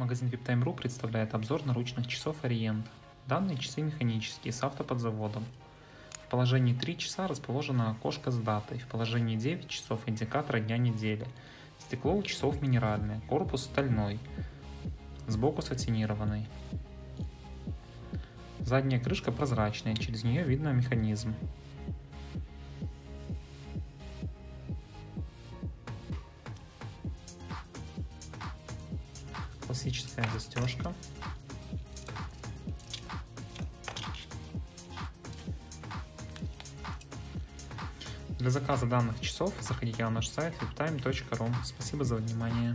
Магазин VIPTime.ru представляет обзор наручных часов Orient. Данные часы механические, с автоподзаводом. В положении 3 часа расположено окошко с датой, в положении 9 часов индикатор дня недели. Стекло у часов минеральное, корпус стальной, сбоку сатинированный. Задняя крышка прозрачная, через нее видно механизм. Классическая застежка. Для заказа данных часов заходите на наш сайт webtime.ru. Спасибо за внимание.